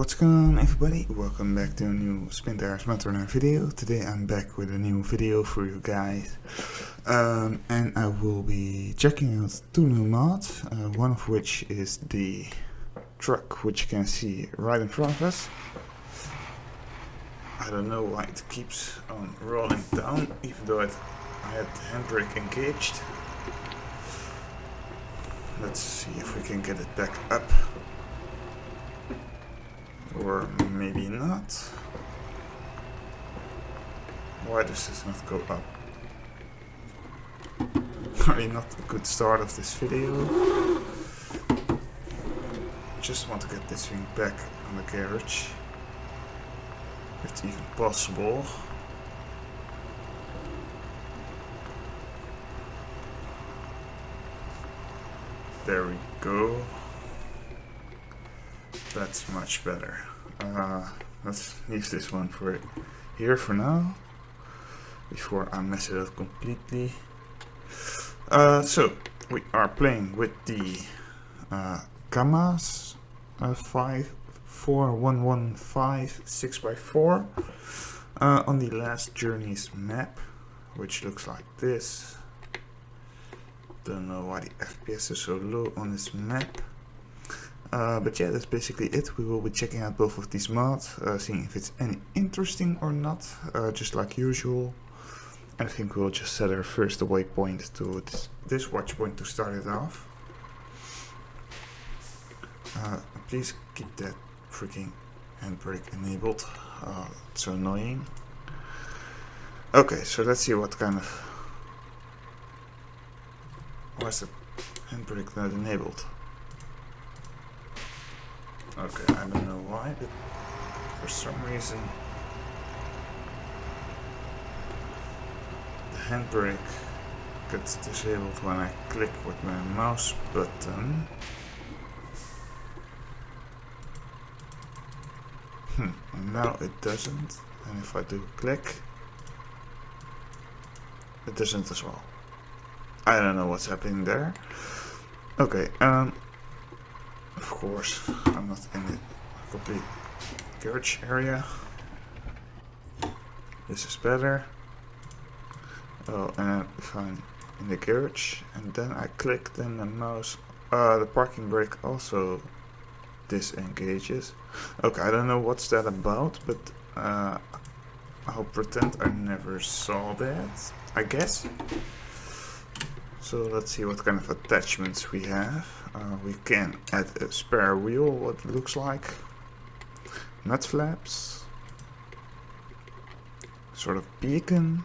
what's going on everybody? Welcome back to a new Spin Tires MudRunner video. Today I'm back with a new video for you guys. Um, and I will be checking out two new mods, uh, one of which is the truck which you can see right in front of us. I don't know why it keeps on rolling down even though it, I had the handbrake engaged. Let's see if we can get it back up. Or maybe not. Why does this not go up? Probably not a good start of this video. Just want to get this thing back on the garage. If it's even possible. There we go. That's much better. Uh, let's leave this one for here for now. Before I mess it up completely. Uh, so, we are playing with the uh, KAMAZ uh, 54115 6x4 uh, on the last journeys map, which looks like this. Don't know why the FPS is so low on this map. Uh, but yeah, that's basically it. We will be checking out both of these mods, uh, seeing if it's any interesting or not, uh, just like usual. And I think we'll just set our first waypoint to this, this watch point to start it off. Uh, please keep that freaking handbrake enabled. Uh, it's so annoying. Okay, so let's see what kind of... Why is the handbrake not enabled? Okay, I don't know why, but for some reason the handbrake gets disabled when I click with my mouse button. Hmm, now it doesn't, and if I do click, it doesn't as well. I don't know what's happening there. Okay, um, of course, I'm not in the complete garage area. This is better. Oh, and if I'm in the garage and then I click, then the mouse, uh, the parking brake also disengages. Okay, I don't know what's that about, but uh, I'll pretend I never saw that, I guess. So let's see what kind of attachments we have. Uh, we can add a spare wheel, what looks like. Nut flaps. Sort of beacon.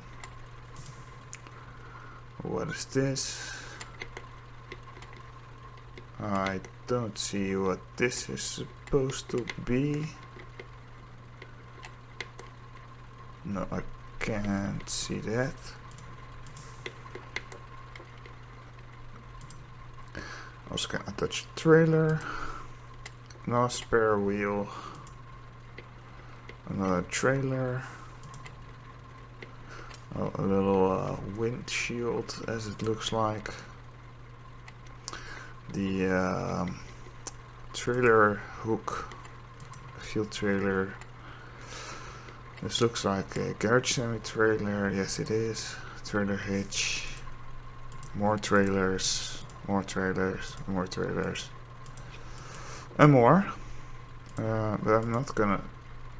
What is this? I don't see what this is supposed to be. No, I can't see that. Also can attach trailer, no spare wheel, another trailer, a little uh, windshield as it looks like, the um, trailer hook, field trailer, this looks like a garage semi-trailer, yes it is, trailer hitch, more trailers, more trailers, more trailers, and more. Uh, but I'm not gonna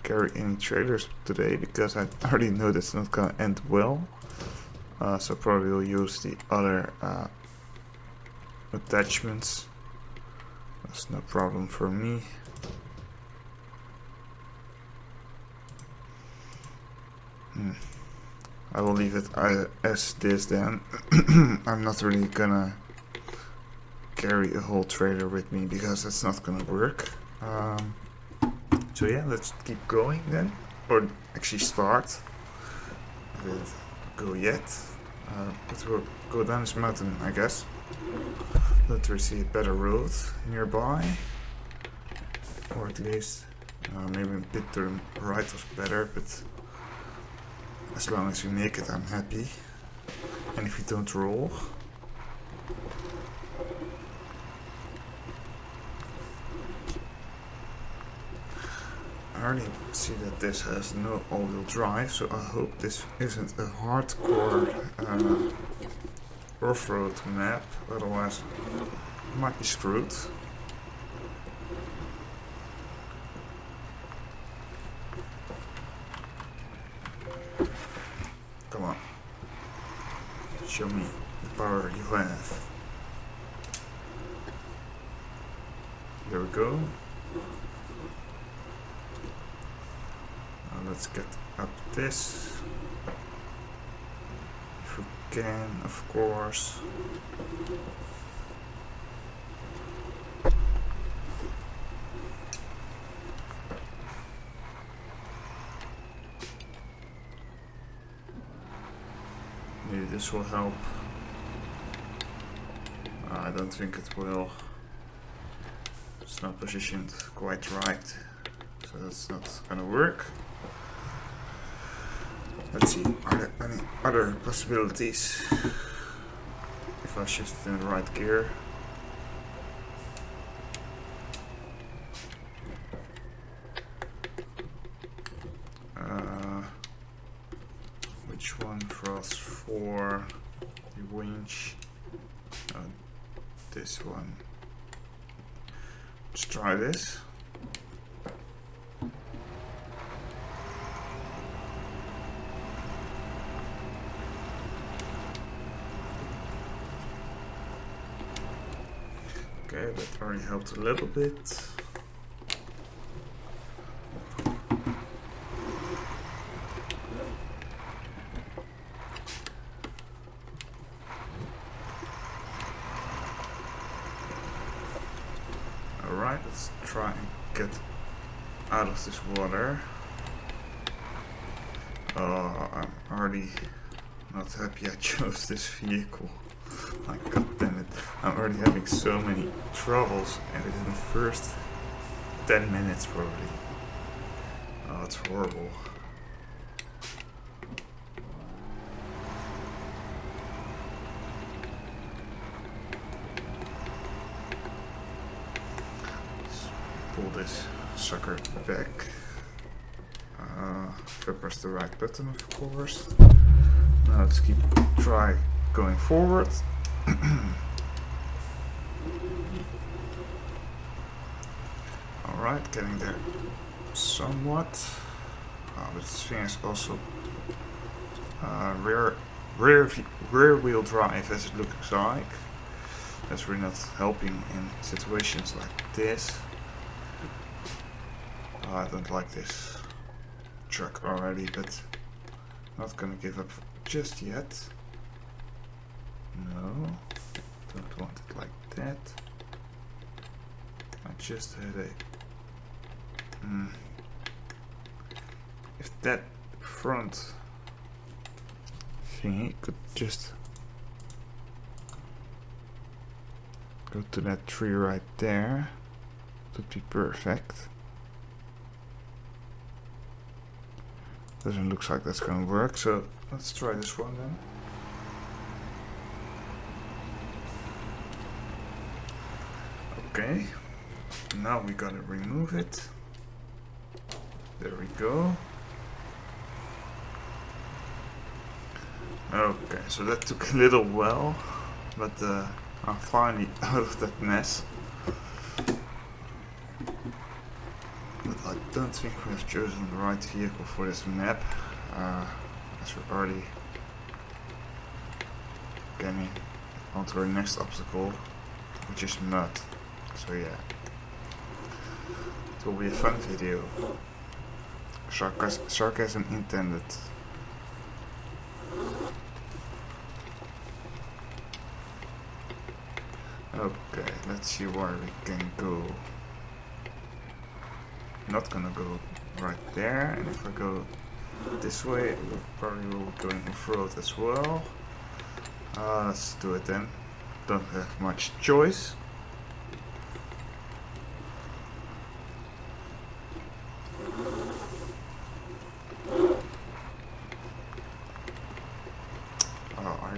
carry any trailers today because I already know that's not gonna end well. Uh, so probably we'll use the other uh, attachments. That's no problem for me. Hmm. I will leave it as this then. I'm not really gonna carry a whole trailer with me because that's not gonna work. Um, so yeah, let's keep going then, or actually start. go yet, uh, but we'll go down this mountain, I guess. Let we see a better road nearby, or at least uh, maybe a bit the right was better, but as long as you make it, I'm happy. And if you don't roll, already see that this has no all-wheel drive, so I hope this isn't a hardcore uh, off-road map, otherwise I might be screwed. Come on. Show me the power you have. There we go. Now let's get up this. If we can, of course. Maybe this will help. I don't think it will. It's not positioned quite right, so that's not gonna work. Let's see, are there any other possibilities? If I shift in the right gear. Uh, which one us for the winch? Uh, this one. Let's try this. Helped a little bit. Alright, let's try and get out of this water. Oh, I'm already not happy I chose this vehicle. My god damn it. I'm already having so many troubles and within the first 10 minutes probably. Oh, it's horrible. Let's pull this sucker back. Uh, if I press the right button of course. Now let's keep try going forward. Alright, getting there somewhat. Oh, this thing is also uh, rear, rear, rear wheel drive as it looks like. That's really not helping in situations like this. Oh, I don't like this truck already, but not gonna give up just yet. No, don't want it like that. I just had a. Mm, if that front thingy could just go to that tree right there, would be perfect. Doesn't look like that's gonna work, so let's try this one then. Okay, now we gotta remove it. There we go. Okay, so that took a little while, but uh, I'm finally out of that mess. But I don't think we have chosen the right vehicle for this map, uh, as we're already getting onto our next obstacle, which is mud. So yeah, it will be a fun video. Sarcas sarcasm intended. Okay, let's see where we can go. Not gonna go right there, and if I go this way, we probably will go going off-road as well. Uh, let's do it then. Don't have much choice.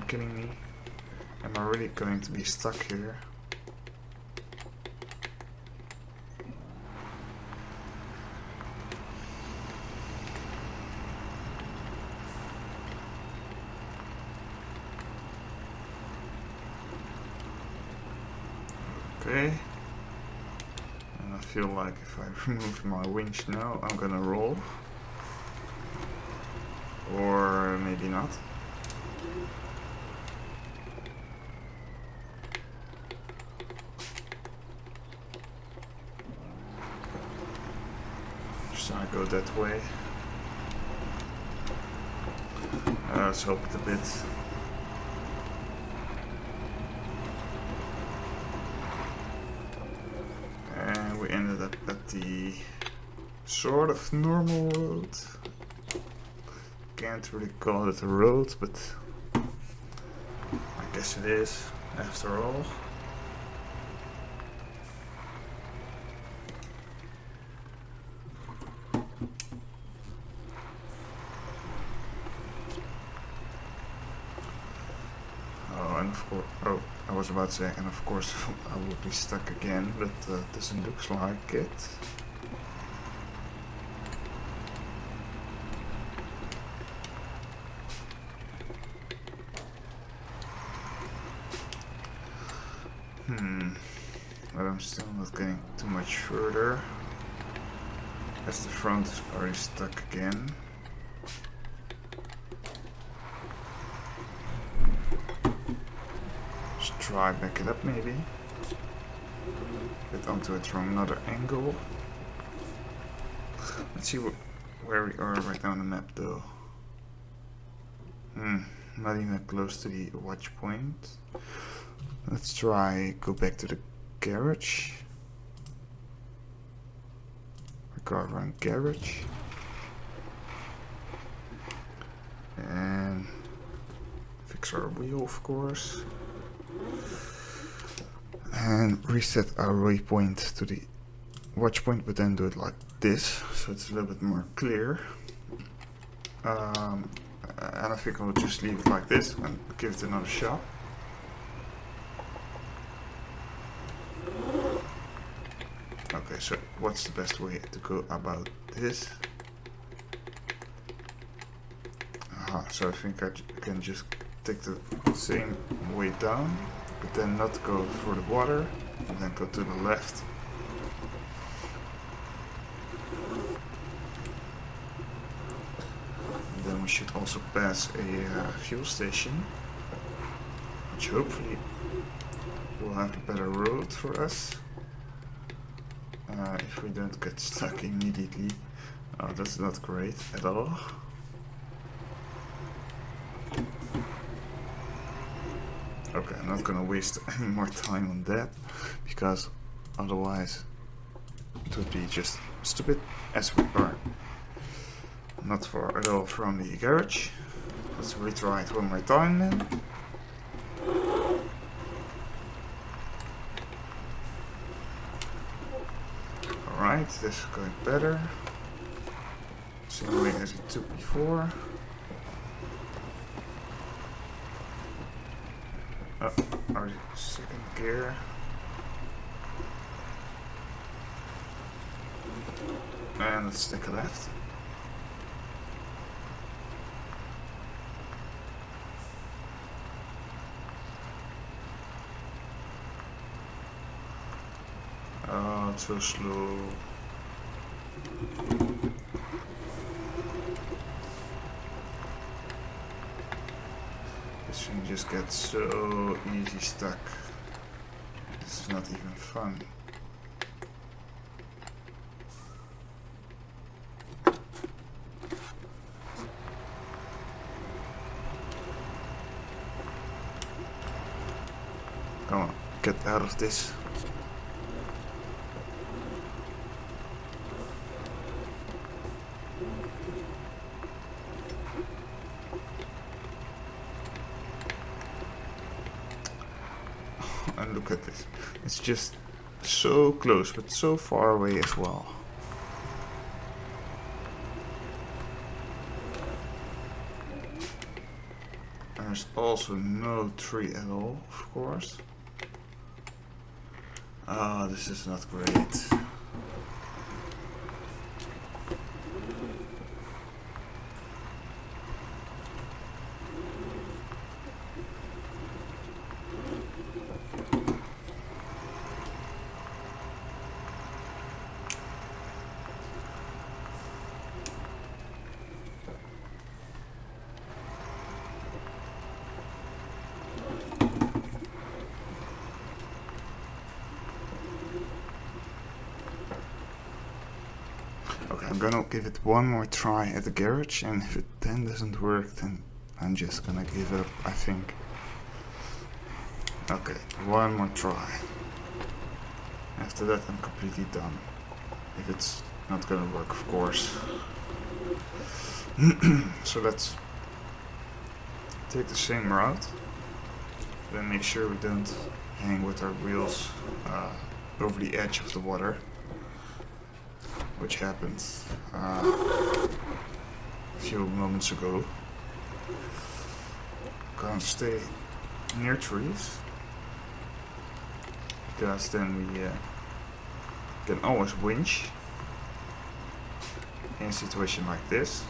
kidding me? Am I really going to be stuck here? Okay. And I feel like if I remove my winch now, I'm gonna roll. Or maybe not. I go that way. Uh, let's hope a bit. And we ended up at the sort of normal road. Can't really call it a road, but I guess it is after all. Oh, and of course, oh, I was about of course I will be stuck again, but uh, doesn't look like it. Hmm, but I'm still not getting too much further. As the front is already stuck again. Try back it up maybe. Get onto it from another angle. Let's see wh where we are right now on the map though. Hmm, not even close to the watch point. Let's try go back to the garage. Car run garage. And fix our wheel of course. And reset our waypoint to the watch point but then do it like this so it's a little bit more clear. Um, and I think I'll just leave it like this and give it another shot. Okay, so what's the best way to go about this? Aha, so I think I can just take the same way down, but then not go for the water, and then go to the left. And then we should also pass a uh, fuel station, which hopefully will have a better road for us. Uh, if we don't get stuck immediately. Oh, that's not great at all. Okay, I'm not gonna waste any more time on that, because otherwise it would be just stupid as we are not far at all from the garage. Let's retry it one more time then. Alright, this is going better. Same way as it took before. Oh, our gear. And let's take a left. Oh, so slow. This thing just gets so easy stuck. Not even fun. Come on, get out of this. and look at this. It's just so close, but so far away as well. There's also no tree at all, of course. Ah, oh, this is not great. I'm gonna give it one more try at the garage and if it then doesn't work then I'm just gonna give up I think. Okay, one more try. After that I'm completely done. If it's not gonna work of course. so let's take the same route. Then make sure we don't hang with our wheels uh, over the edge of the water which happened uh, a few moments ago. Can't stay near trees because then we uh, can always winch in a situation like this.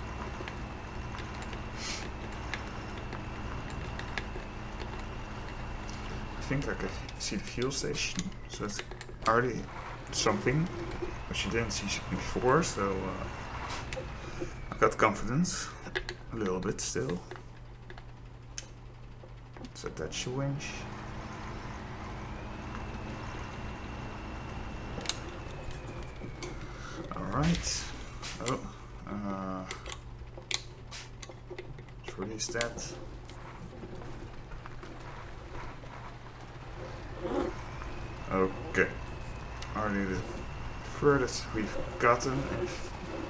I think I can see the fuel station, so it's already something which you didn't see before, so uh, I got confidence a little bit still. Let's attach the winch. Alright. Oh, uh, release that. Okay. I Already the furthest we've gotten in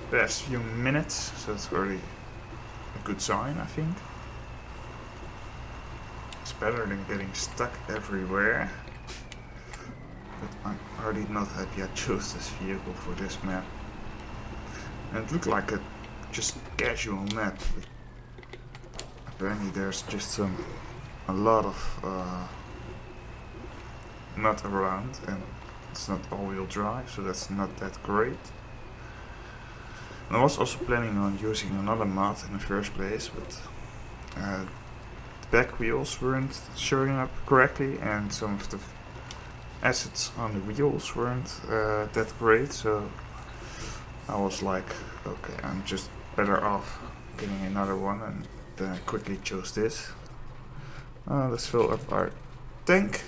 the past few minutes, so that's already a good sign, I think. It's better than getting stuck everywhere. But I'm already not happy I chose this vehicle for this map. And it looked like a just casual map. Apparently there's just some a lot of uh, mud around and it's not all-wheel drive, so that's not that great. And I was also planning on using another mod in the first place, but uh, the back wheels weren't showing up correctly, and some of the assets on the wheels weren't uh, that great, so I was like, okay, I'm just better off getting another one, and then I quickly chose this. Uh, let's fill up our tank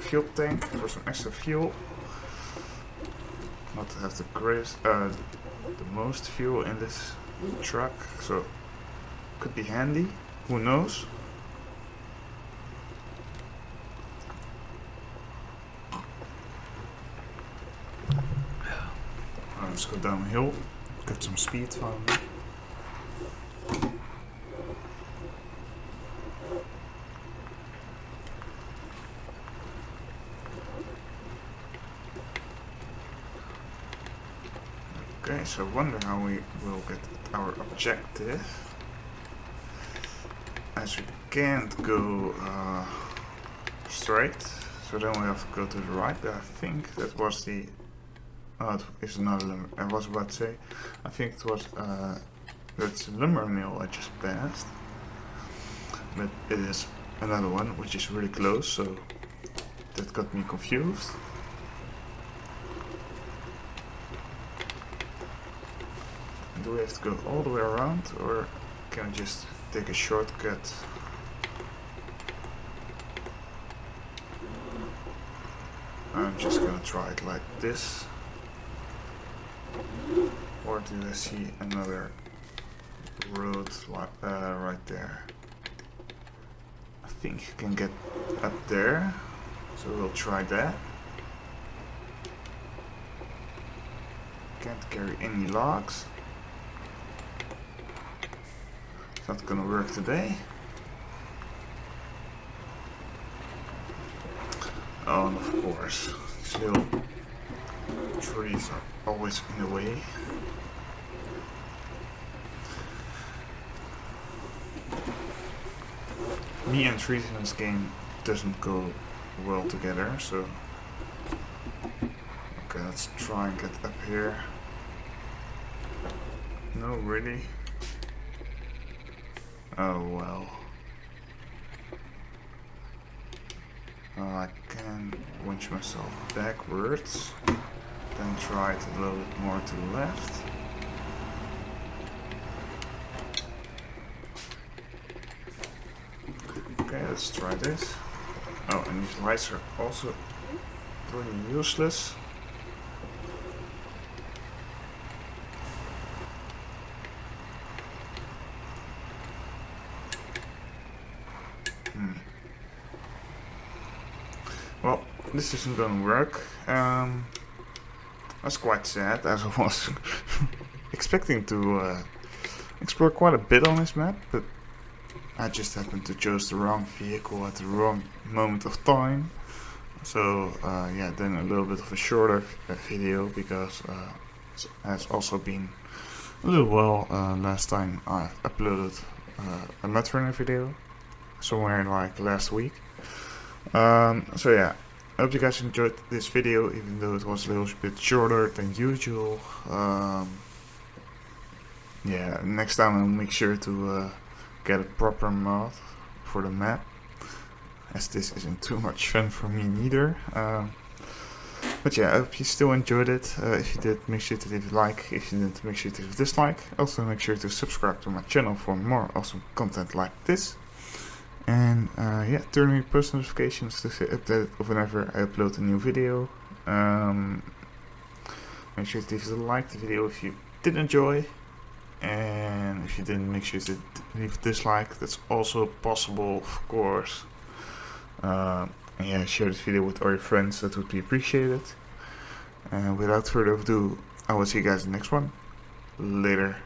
fuel tank for some extra fuel. Not to have the greatest, uh, the most fuel in this truck, so could be handy. Who knows? Let's go downhill, get some speed finally. Okay, I wonder how we will get our objective. As we can't go uh, straight, so then we have to go to the right. But I think that was the... Oh, it is another lumber... I was about to say, I think it was... Uh, that's a lumber mill I just passed. But it is another one, which is really close, so that got me confused. Do we have to go all the way around or can I just take a shortcut? I'm just gonna try it like this. Or do I see another road uh, right there? I think you can get up there, so we'll try that. Can't carry any logs. Not gonna work today. Oh, and of course, little trees are always in the way. Me and trees in this game doesn't go well together, so... Okay, let's try and get up here. No, really? Oh well. Uh, I can winch myself backwards. Then try it a little bit more to the left. Okay, let's try this. Oh, and these lights are also pretty useless. Hmm. Well, this isn't gonna work. Um, that's quite sad, as I was expecting to uh, explore quite a bit on this map, but I just happened to choose the wrong vehicle at the wrong moment of time. So uh, yeah, then a little bit of a shorter video because uh, it has also been a little while uh, last time I uploaded uh, a MudRunner video, somewhere like last week. Um, so yeah, I hope you guys enjoyed this video, even though it was a little bit shorter than usual. Um, yeah, next time I'll make sure to uh, get a proper mod for the map, as this isn't too much fun for me neither. Um, but yeah, I hope you still enjoyed it. Uh, if you did, make sure to leave a like. If you didn't, make sure to leave a dislike. Also, make sure to subscribe to my channel for more awesome content like this. And uh, yeah, turn on your post notifications to stay updated whenever I upload a new video. Um, make sure to a like the video if you did enjoy. And if you didn't, make sure to leave a dislike. That's also possible, of course. Uh, and yeah, share this video with all your friends. That would be appreciated. And without further ado, I will see you guys in the next one. Later.